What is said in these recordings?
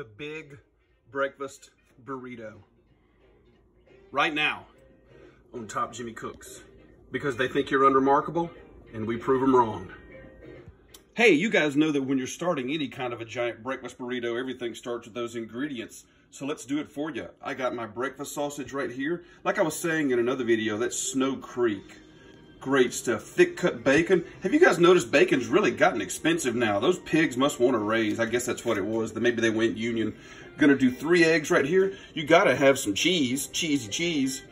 the big breakfast burrito right now on Top Jimmy Cooks because they think you're unremarkable and we prove them wrong. Hey, you guys know that when you're starting any kind of a giant breakfast burrito, everything starts with those ingredients. So let's do it for you. I got my breakfast sausage right here. Like I was saying in another video, that's Snow Creek. Great stuff. Thick cut bacon. Have you guys noticed bacon's really gotten expensive now? Those pigs must want to raise. I guess that's what it was. That Maybe they went union. Gonna do three eggs right here. You gotta have some cheese. Cheesy cheese.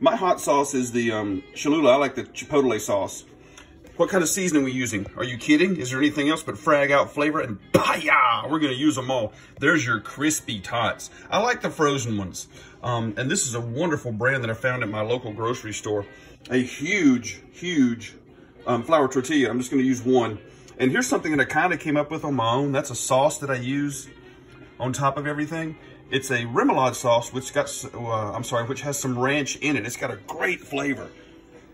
My hot sauce is the um, Cholula. I like the Chipotle sauce. What kind of seasoning are we using? Are you kidding? Is there anything else but frag out flavor? And baya! We're gonna use them all. There's your crispy tots. I like the frozen ones. Um, and this is a wonderful brand that I found at my local grocery store. A huge, huge um, flour tortilla. I'm just gonna use one. And here's something that I kind of came up with on my own. That's a sauce that I use on top of everything. It's a remoulade sauce, which got, uh, I'm sorry, which has some ranch in it. It's got a great flavor.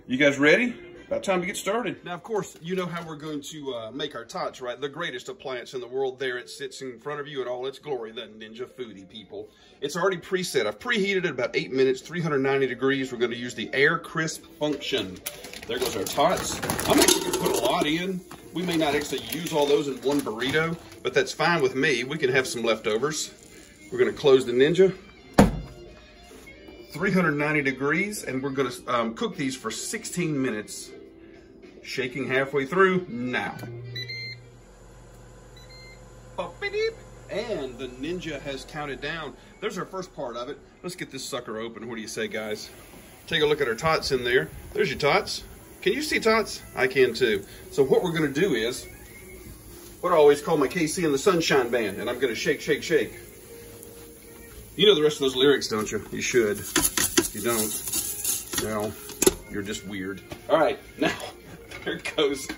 You guys ready? About time to get started. Now, of course, you know how we're going to uh, make our tots, right? The greatest appliance in the world there. It sits in front of you in all its glory, the Ninja Foodi people. It's already preset. I've preheated it about eight minutes, 390 degrees. We're going to use the air crisp function. There goes our tots. I'm actually going to put a lot in. We may not actually use all those in one burrito, but that's fine with me. We can have some leftovers. We're going to close the Ninja. 390 degrees, and we're gonna um, cook these for 16 minutes, shaking halfway through now. And the Ninja has counted down. There's our first part of it. Let's get this sucker open. What do you say, guys? Take a look at our tots in there. There's your tots. Can you see tots? I can too. So what we're gonna do is, what I always call my KC and the Sunshine Band, and I'm gonna shake, shake, shake. You know the rest of those lyrics, don't you? You should. If you don't, well, you're just weird. All right, now, there it goes.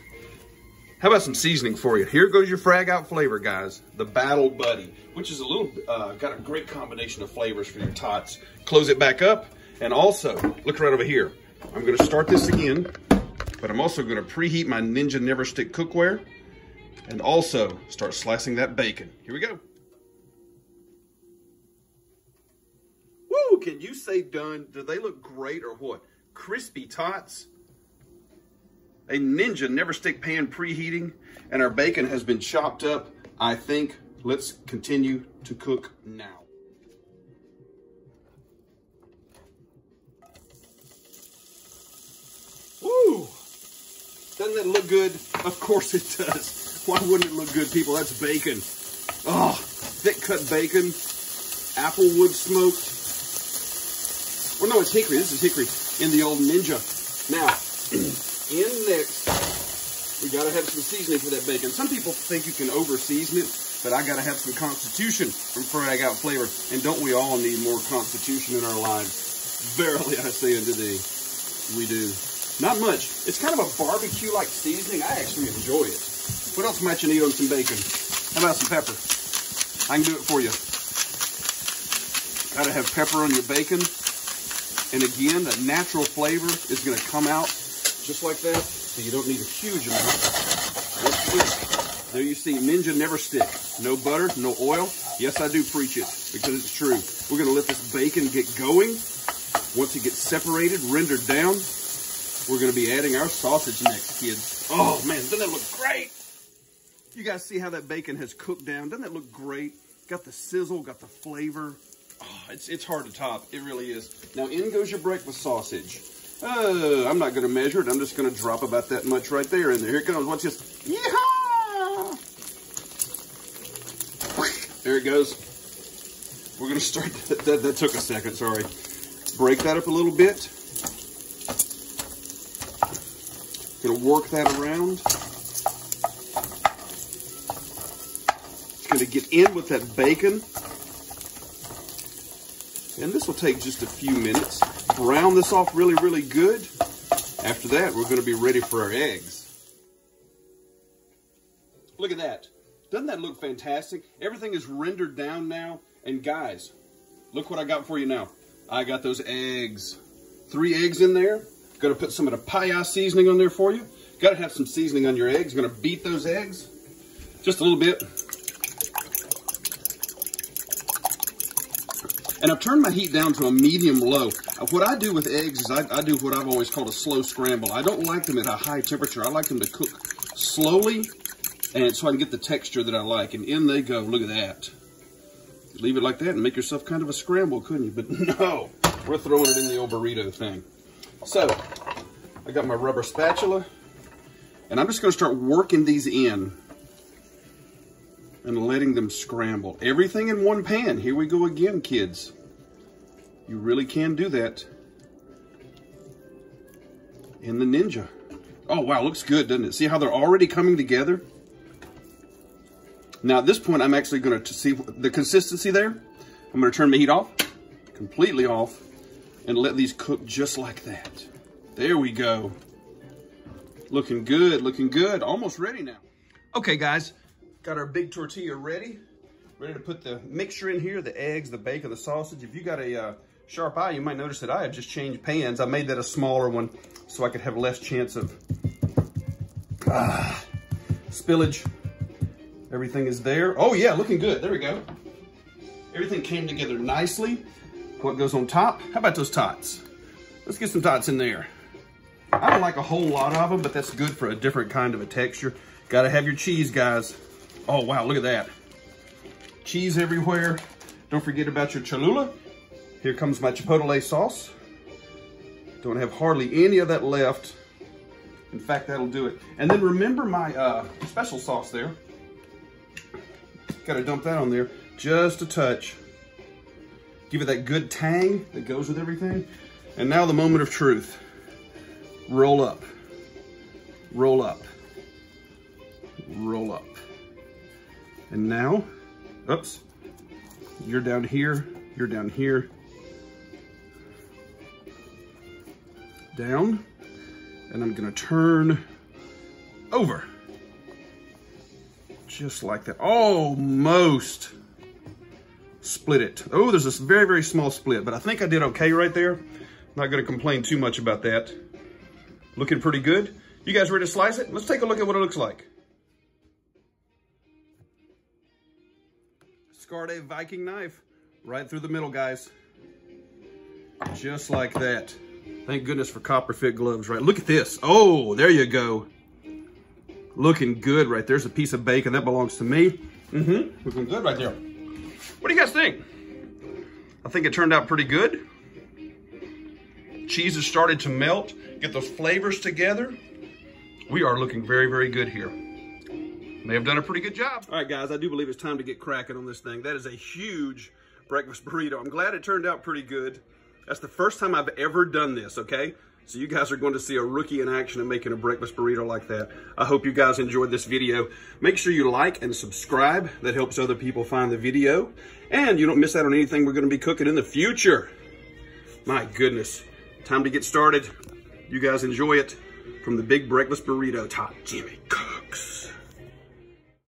How about some seasoning for you? Here goes your frag out flavor, guys. The Battle Buddy, which is a little, uh, got a great combination of flavors for your tots. Close it back up, and also, look right over here. I'm gonna start this again, but I'm also gonna preheat my Ninja Never Stick cookware, and also start slicing that bacon. Here we go. Can you say done? Do they look great or what? Crispy tots. A Ninja Never Stick pan preheating, and our bacon has been chopped up. I think let's continue to cook now. Woo! Doesn't that look good? Of course it does. Why wouldn't it look good, people? That's bacon. Oh, thick cut bacon, applewood smoked, well, no, it's hickory. This is hickory in the old Ninja. Now, in next, we got to have some seasoning for that bacon. Some people think you can over-season it, but I got to have some constitution from frag out flavor. And don't we all need more constitution in our lives? Verily, I say unto thee, we do. Not much. It's kind of a barbecue-like seasoning. I actually enjoy it. What else might you need on some bacon? How about some pepper? I can do it for you. Got to have pepper on your bacon. And again, that natural flavor is going to come out just like that, so you don't need a huge amount. There you see, Ninja Never Stick. No butter, no oil. Yes, I do preach it because it's true. We're going to let this bacon get going. Once it gets separated, rendered down, we're going to be adding our sausage next, kids. Oh, man, doesn't that look great? You guys see how that bacon has cooked down? Doesn't that look great? Got the sizzle, got the flavor. Oh, it's, it's hard to top. It really is. Now, in goes your breakfast sausage. Uh, I'm not going to measure it. I'm just going to drop about that much right there in there. Here it goes. Watch this. Yeehaw! There it goes. We're going to start. That, that, that took a second. Sorry. Break that up a little bit. Going to work that around. It's going to get in with that bacon. And this will take just a few minutes. Brown this off really, really good. After that, we're going to be ready for our eggs. Look at that. Doesn't that look fantastic? Everything is rendered down now. And guys, look what I got for you now. I got those eggs. Three eggs in there. Going to put some of the paya seasoning on there for you. Got to have some seasoning on your eggs. Going to beat those eggs just a little bit. And I've turned my heat down to a medium low. What I do with eggs is I, I do what I've always called a slow scramble. I don't like them at a high temperature. I like them to cook slowly and so I can get the texture that I like. And in they go. Look at that. Leave it like that and make yourself kind of a scramble, couldn't you? But no, we're throwing it in the old burrito thing. So, I got my rubber spatula, and I'm just going to start working these in and letting them scramble. Everything in one pan. Here we go again, kids. You really can do that in the Ninja. Oh, wow, looks good, doesn't it? See how they're already coming together? Now at this point, I'm actually going to see the consistency there. I'm going to turn the heat off, completely off, and let these cook just like that. There we go. Looking good, looking good. Almost ready now. Okay, guys, got our big tortilla ready. Ready to put the mixture in here, the eggs, the bacon, the sausage. If you got a uh, sharp eye, you might notice that I have just changed pans. I made that a smaller one so I could have less chance of ah, spillage. Everything is there. Oh yeah, looking good. There we go. Everything came together nicely. What goes on top? How about those tots? Let's get some tots in there. I don't like a whole lot of them, but that's good for a different kind of a texture. Gotta have your cheese, guys. Oh wow, look at that. Cheese everywhere. Don't forget about your Cholula. Here comes my Chipotle sauce. Don't have hardly any of that left. In fact, that'll do it. And then remember my uh, special sauce there. Got to dump that on there just a touch. Give it that good tang that goes with everything. And now the moment of truth. Roll up. Roll up. Roll up. And now, oops, you're down here, you're down here. Down. And I'm gonna turn over just like that. Almost split it. Oh, there's this very, very small split, but I think I did okay right there. Not gonna complain too much about that. Looking pretty good. You guys ready to slice it? Let's take a look at what it looks like. Scarde Viking knife, right through the middle, guys. Just like that. Thank goodness for copper fit gloves, right? Look at this. Oh, there you go. Looking good right there's a piece of bacon. That belongs to me. Mm-hmm. Looking good right there. What do you guys think? I think it turned out pretty good. Cheese has started to melt. Get those flavors together. We are looking very, very good here. They have done a pretty good job. All right, guys, I do believe it's time to get cracking on this thing. That is a huge breakfast burrito. I'm glad it turned out pretty good. That's the first time I've ever done this, okay? So you guys are going to see a rookie in action and making a breakfast burrito like that. I hope you guys enjoyed this video. Make sure you like and subscribe. That helps other people find the video. And you don't miss out on anything we're going to be cooking in the future. My goodness. Time to get started. You guys enjoy it. From the Big Breakfast Burrito, Top Jimmy Cooks.